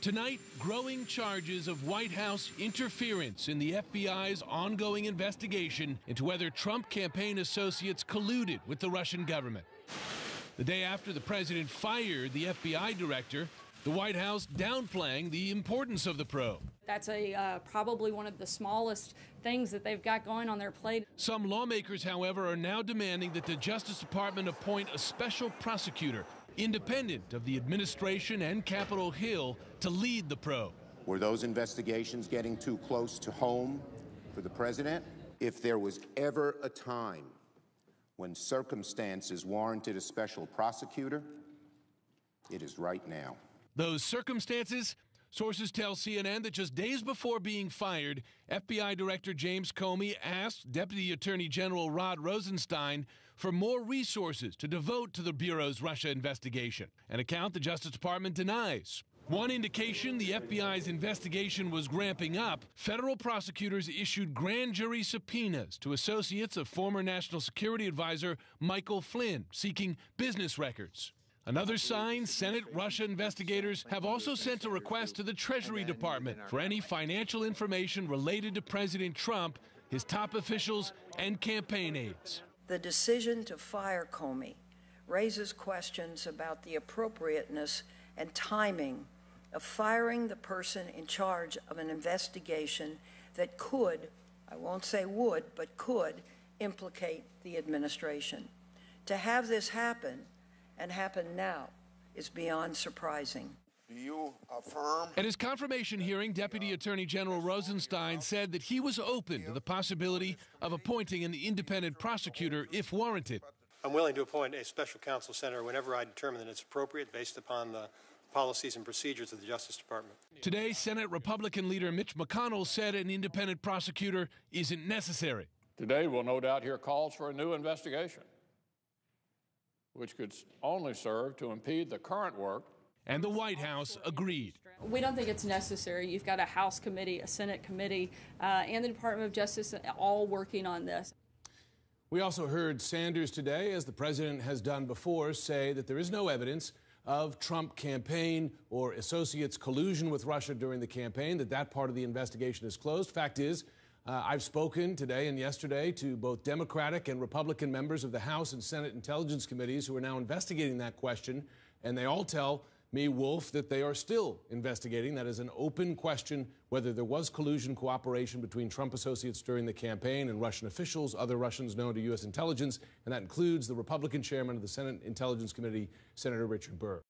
Tonight, growing charges of White House interference in the FBI's ongoing investigation into whether Trump campaign associates colluded with the Russian government. The day after the president fired the FBI director, the White House downplaying the importance of the probe. That's a uh, probably one of the smallest things that they've got going on their plate. Some lawmakers, however, are now demanding that the Justice Department appoint a special prosecutor independent of the administration and Capitol Hill to lead the probe. Were those investigations getting too close to home for the president? If there was ever a time when circumstances warranted a special prosecutor, it is right now. Those circumstances? Sources tell CNN that just days before being fired, FBI Director James Comey asked Deputy Attorney General Rod Rosenstein for more resources to devote to the Bureau's Russia investigation, an account the Justice Department denies. One indication the FBI's investigation was ramping up, federal prosecutors issued grand jury subpoenas to associates of former National Security Advisor Michael Flynn seeking business records. Another sign Senate Russia investigators have also sent a request to the Treasury Department for any financial information related to President Trump, his top officials, and campaign aides. The decision to fire Comey raises questions about the appropriateness and timing of firing the person in charge of an investigation that could, I won't say would, but could implicate the administration. To have this happen and happen now is beyond surprising. Do you affirm? At his confirmation hearing, Deputy Attorney General Rosenstein said that he was open to the possibility of appointing an independent prosecutor if warranted. I'm willing to appoint a special counsel senator whenever I determine that it's appropriate based upon the policies and procedures of the Justice Department. Today, Senate Republican leader Mitch McConnell said an independent prosecutor isn't necessary. Today, we'll no doubt hear calls for a new investigation which could only serve to impede the current work. And the White House agreed. We don't think it's necessary. You've got a House committee, a Senate committee, uh, and the Department of Justice all working on this. We also heard Sanders today, as the president has done before, say that there is no evidence of Trump campaign or associates collusion with Russia during the campaign, that that part of the investigation is closed. Fact is, uh, I've spoken today and yesterday to both Democratic and Republican members of the House and Senate Intelligence Committees who are now investigating that question, and they all tell me, Wolf, that they are still investigating. That is an open question whether there was collusion cooperation between Trump associates during the campaign and Russian officials, other Russians known to U.S. intelligence, and that includes the Republican chairman of the Senate Intelligence Committee, Senator Richard Burr.